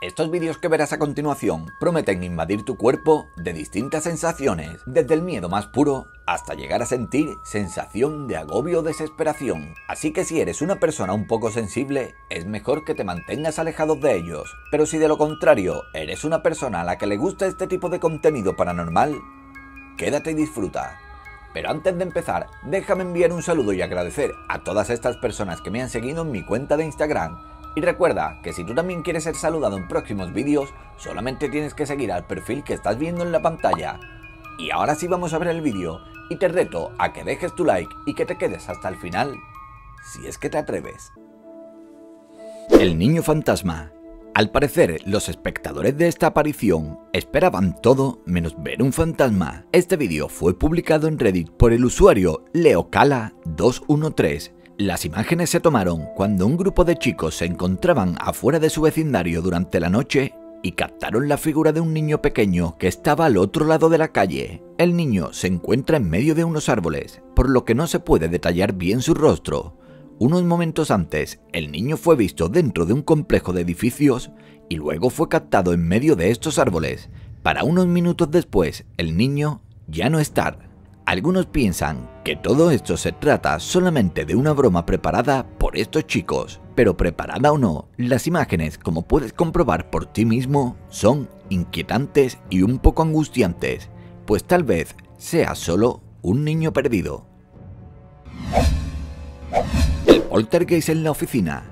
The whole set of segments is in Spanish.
Estos vídeos que verás a continuación prometen invadir tu cuerpo de distintas sensaciones, desde el miedo más puro hasta llegar a sentir sensación de agobio o desesperación. Así que si eres una persona un poco sensible, es mejor que te mantengas alejado de ellos. Pero si de lo contrario, eres una persona a la que le gusta este tipo de contenido paranormal, quédate y disfruta. Pero antes de empezar, déjame enviar un saludo y agradecer a todas estas personas que me han seguido en mi cuenta de Instagram y recuerda que si tú también quieres ser saludado en próximos vídeos, solamente tienes que seguir al perfil que estás viendo en la pantalla. Y ahora sí vamos a ver el vídeo y te reto a que dejes tu like y que te quedes hasta el final, si es que te atreves. El niño fantasma. Al parecer, los espectadores de esta aparición esperaban todo menos ver un fantasma. Este vídeo fue publicado en Reddit por el usuario Leocala213 las imágenes se tomaron cuando un grupo de chicos se encontraban afuera de su vecindario durante la noche y captaron la figura de un niño pequeño que estaba al otro lado de la calle. El niño se encuentra en medio de unos árboles, por lo que no se puede detallar bien su rostro. Unos momentos antes, el niño fue visto dentro de un complejo de edificios y luego fue captado en medio de estos árboles. Para unos minutos después, el niño ya no está. Algunos piensan que todo esto se trata solamente de una broma preparada por estos chicos, pero preparada o no, las imágenes, como puedes comprobar por ti mismo, son inquietantes y un poco angustiantes, pues tal vez sea solo un niño perdido. El en la oficina.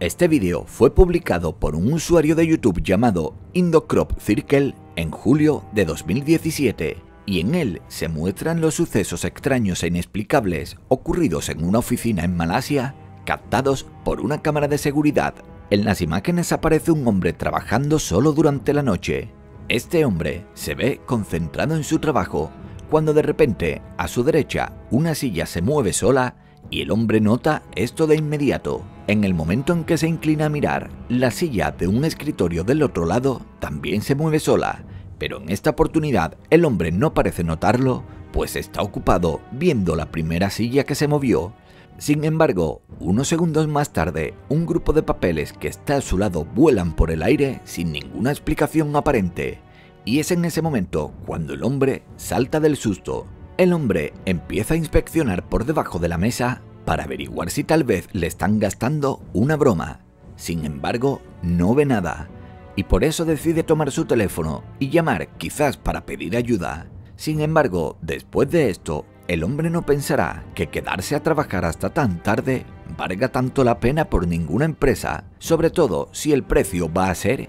Este vídeo fue publicado por un usuario de YouTube llamado Indocrop Circle en julio de 2017 y en él se muestran los sucesos extraños e inexplicables ocurridos en una oficina en Malasia, captados por una cámara de seguridad. En las imágenes aparece un hombre trabajando solo durante la noche. Este hombre se ve concentrado en su trabajo, cuando de repente, a su derecha, una silla se mueve sola y el hombre nota esto de inmediato. En el momento en que se inclina a mirar, la silla de un escritorio del otro lado también se mueve sola pero en esta oportunidad el hombre no parece notarlo, pues está ocupado viendo la primera silla que se movió. Sin embargo, unos segundos más tarde, un grupo de papeles que está a su lado vuelan por el aire sin ninguna explicación aparente. Y es en ese momento cuando el hombre salta del susto. El hombre empieza a inspeccionar por debajo de la mesa para averiguar si tal vez le están gastando una broma. Sin embargo, no ve nada y por eso decide tomar su teléfono y llamar quizás para pedir ayuda. Sin embargo, después de esto, el hombre no pensará que quedarse a trabajar hasta tan tarde valga tanto la pena por ninguna empresa, sobre todo si el precio va a ser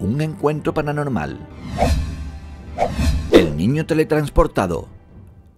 un encuentro paranormal. El niño teletransportado.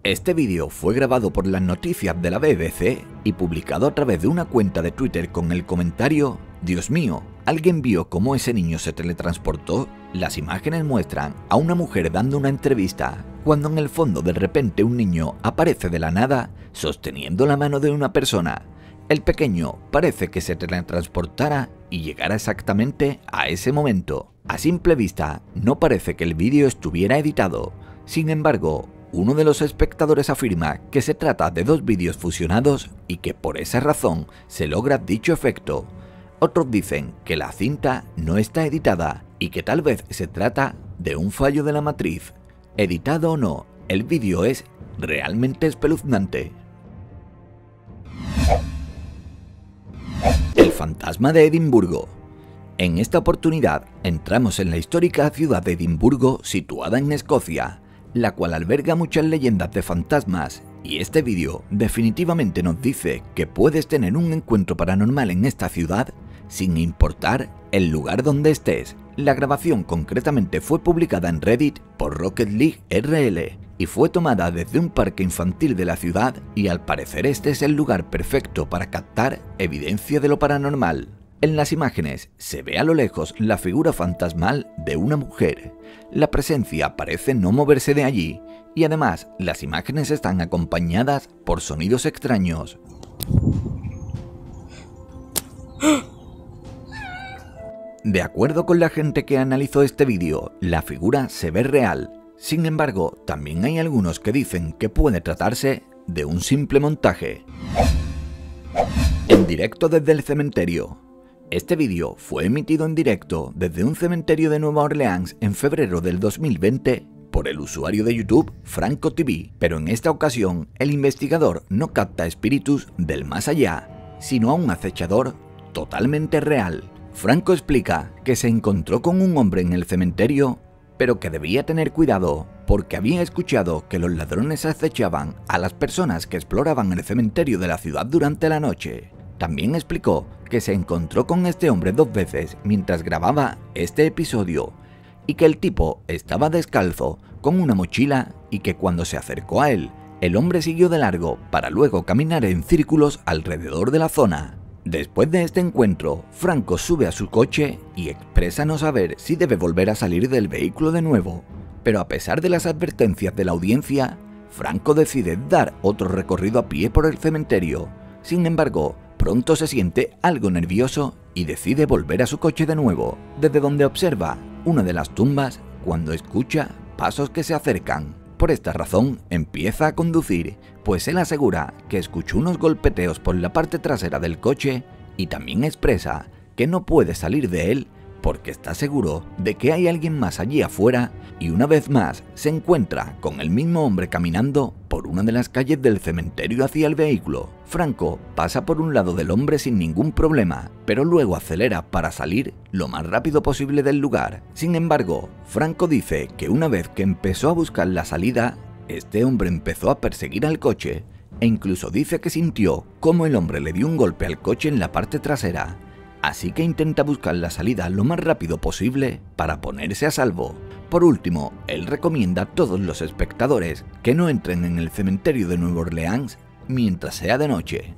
Este vídeo fue grabado por las noticias de la BBC y publicado a través de una cuenta de Twitter con el comentario Dios mío, ¿Alguien vio cómo ese niño se teletransportó? Las imágenes muestran a una mujer dando una entrevista, cuando en el fondo de repente un niño aparece de la nada sosteniendo la mano de una persona. El pequeño parece que se teletransportara y llegara exactamente a ese momento. A simple vista, no parece que el vídeo estuviera editado. Sin embargo, uno de los espectadores afirma que se trata de dos vídeos fusionados y que por esa razón se logra dicho efecto. Otros dicen que la cinta no está editada y que tal vez se trata de un fallo de la matriz. Editado o no, el vídeo es realmente espeluznante. El fantasma de Edimburgo. En esta oportunidad entramos en la histórica ciudad de Edimburgo situada en Escocia, la cual alberga muchas leyendas de fantasmas y este vídeo definitivamente nos dice que puedes tener un encuentro paranormal en esta ciudad sin importar el lugar donde estés. La grabación concretamente fue publicada en Reddit por Rocket League RL y fue tomada desde un parque infantil de la ciudad y al parecer este es el lugar perfecto para captar evidencia de lo paranormal. En las imágenes se ve a lo lejos la figura fantasmal de una mujer. La presencia parece no moverse de allí y además las imágenes están acompañadas por sonidos extraños. De acuerdo con la gente que analizó este vídeo, la figura se ve real. Sin embargo, también hay algunos que dicen que puede tratarse de un simple montaje. En directo desde el cementerio. Este vídeo fue emitido en directo desde un cementerio de Nueva Orleans en febrero del 2020 por el usuario de YouTube Franco TV, pero en esta ocasión el investigador no capta espíritus del más allá, sino a un acechador totalmente real. Franco explica que se encontró con un hombre en el cementerio, pero que debía tener cuidado porque había escuchado que los ladrones acechaban a las personas que exploraban el cementerio de la ciudad durante la noche. También explicó que se encontró con este hombre dos veces mientras grababa este episodio y que el tipo estaba descalzo con una mochila y que cuando se acercó a él, el hombre siguió de largo para luego caminar en círculos alrededor de la zona. Después de este encuentro, Franco sube a su coche y expresa no saber si debe volver a salir del vehículo de nuevo, pero a pesar de las advertencias de la audiencia, Franco decide dar otro recorrido a pie por el cementerio. Sin embargo, pronto se siente algo nervioso y decide volver a su coche de nuevo, desde donde observa una de las tumbas cuando escucha pasos que se acercan. Por esta razón empieza a conducir, pues él asegura que escuchó unos golpeteos por la parte trasera del coche y también expresa que no puede salir de él porque está seguro de que hay alguien más allí afuera y una vez más se encuentra con el mismo hombre caminando una de las calles del cementerio hacia el vehículo. Franco pasa por un lado del hombre sin ningún problema, pero luego acelera para salir lo más rápido posible del lugar. Sin embargo, Franco dice que una vez que empezó a buscar la salida, este hombre empezó a perseguir al coche e incluso dice que sintió cómo el hombre le dio un golpe al coche en la parte trasera así que intenta buscar la salida lo más rápido posible para ponerse a salvo. Por último, él recomienda a todos los espectadores que no entren en el cementerio de Nueva Orleans mientras sea de noche.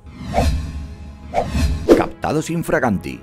Captados infraganti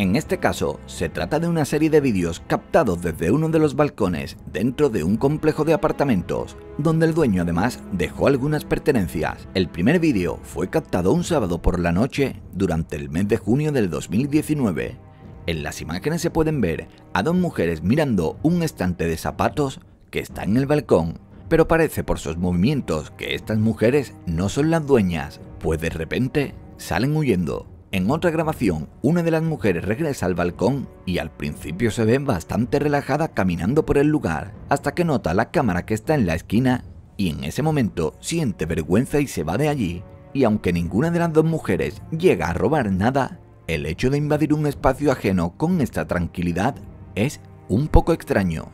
en este caso, se trata de una serie de vídeos captados desde uno de los balcones dentro de un complejo de apartamentos, donde el dueño además dejó algunas pertenencias. El primer vídeo fue captado un sábado por la noche durante el mes de junio del 2019. En las imágenes se pueden ver a dos mujeres mirando un estante de zapatos que está en el balcón, pero parece por sus movimientos que estas mujeres no son las dueñas, pues de repente salen huyendo. En otra grabación, una de las mujeres regresa al balcón y al principio se ve bastante relajada caminando por el lugar, hasta que nota la cámara que está en la esquina y en ese momento siente vergüenza y se va de allí. Y aunque ninguna de las dos mujeres llega a robar nada, el hecho de invadir un espacio ajeno con esta tranquilidad es un poco extraño.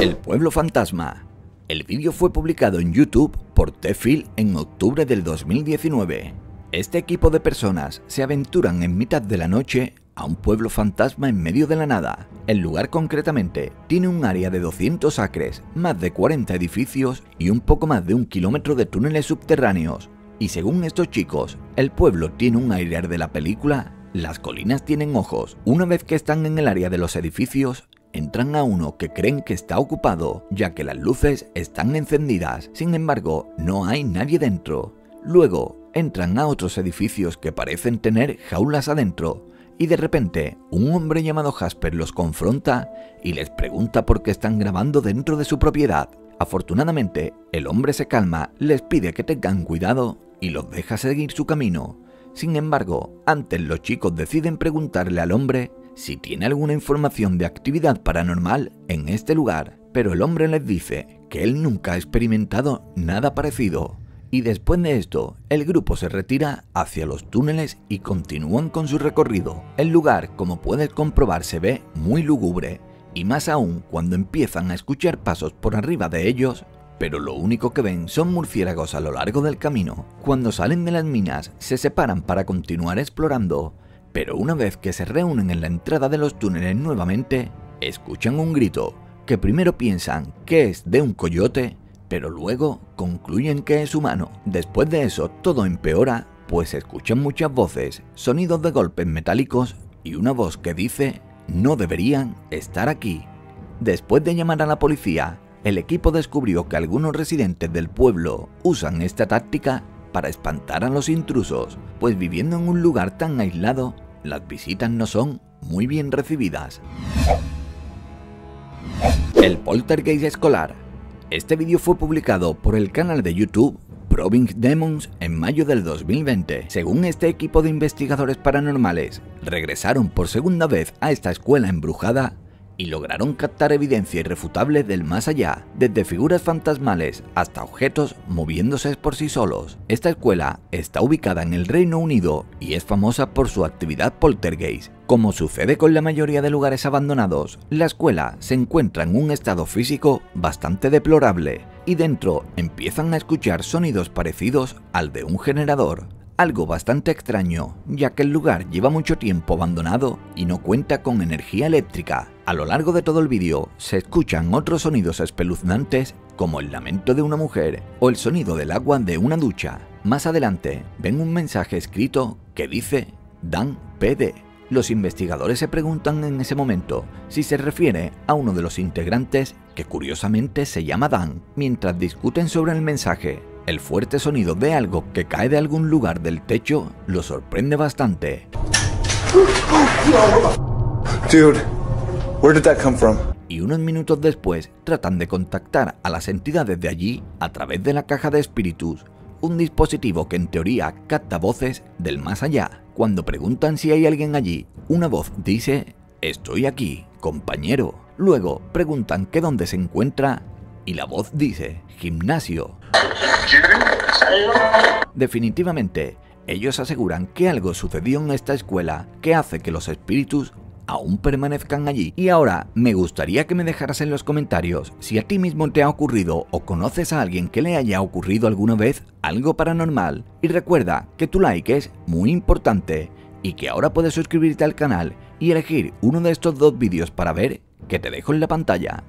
El pueblo fantasma. El vídeo fue publicado en YouTube por Tefil en octubre del 2019 este equipo de personas se aventuran en mitad de la noche a un pueblo fantasma en medio de la nada. El lugar concretamente tiene un área de 200 acres, más de 40 edificios y un poco más de un kilómetro de túneles subterráneos. Y según estos chicos, el pueblo tiene un aire de la película Las colinas tienen ojos. Una vez que están en el área de los edificios, entran a uno que creen que está ocupado, ya que las luces están encendidas. Sin embargo, no hay nadie dentro. Luego, entran a otros edificios que parecen tener jaulas adentro y de repente un hombre llamado Jasper los confronta y les pregunta por qué están grabando dentro de su propiedad. Afortunadamente, el hombre se calma, les pide que tengan cuidado y los deja seguir su camino. Sin embargo, antes los chicos deciden preguntarle al hombre si tiene alguna información de actividad paranormal en este lugar, pero el hombre les dice que él nunca ha experimentado nada parecido y después de esto, el grupo se retira hacia los túneles y continúan con su recorrido. El lugar, como puedes comprobar, se ve muy lúgubre, y más aún cuando empiezan a escuchar pasos por arriba de ellos, pero lo único que ven son murciélagos a lo largo del camino. Cuando salen de las minas, se separan para continuar explorando, pero una vez que se reúnen en la entrada de los túneles nuevamente, escuchan un grito que primero piensan que es de un coyote pero luego concluyen que es humano. Después de eso todo empeora, pues escuchan muchas voces, sonidos de golpes metálicos y una voz que dice no deberían estar aquí. Después de llamar a la policía, el equipo descubrió que algunos residentes del pueblo usan esta táctica para espantar a los intrusos, pues viviendo en un lugar tan aislado, las visitas no son muy bien recibidas. El poltergeist escolar este vídeo fue publicado por el canal de YouTube Proving Demons en mayo del 2020. Según este equipo de investigadores paranormales, regresaron por segunda vez a esta escuela embrujada y lograron captar evidencia irrefutable del más allá, desde figuras fantasmales hasta objetos moviéndose por sí solos. Esta escuela está ubicada en el Reino Unido y es famosa por su actividad poltergeist. Como sucede con la mayoría de lugares abandonados, la escuela se encuentra en un estado físico bastante deplorable y dentro empiezan a escuchar sonidos parecidos al de un generador algo bastante extraño, ya que el lugar lleva mucho tiempo abandonado y no cuenta con energía eléctrica. A lo largo de todo el vídeo se escuchan otros sonidos espeluznantes como el lamento de una mujer o el sonido del agua de una ducha. Más adelante ven un mensaje escrito que dice Dan PD. Los investigadores se preguntan en ese momento si se refiere a uno de los integrantes que curiosamente se llama Dan. Mientras discuten sobre el mensaje, el fuerte sonido de algo que cae de algún lugar del techo lo sorprende bastante. Y unos minutos después tratan de contactar a las entidades de allí a través de la caja de espíritus, un dispositivo que en teoría capta voces del más allá. Cuando preguntan si hay alguien allí, una voz dice, estoy aquí, compañero. Luego preguntan que dónde se encuentra y la voz dice, gimnasio. Definitivamente, ellos aseguran que algo sucedió en esta escuela que hace que los espíritus aún permanezcan allí. Y ahora, me gustaría que me dejaras en los comentarios si a ti mismo te ha ocurrido o conoces a alguien que le haya ocurrido alguna vez algo paranormal. Y recuerda que tu like es muy importante y que ahora puedes suscribirte al canal y elegir uno de estos dos vídeos para ver que te dejo en la pantalla.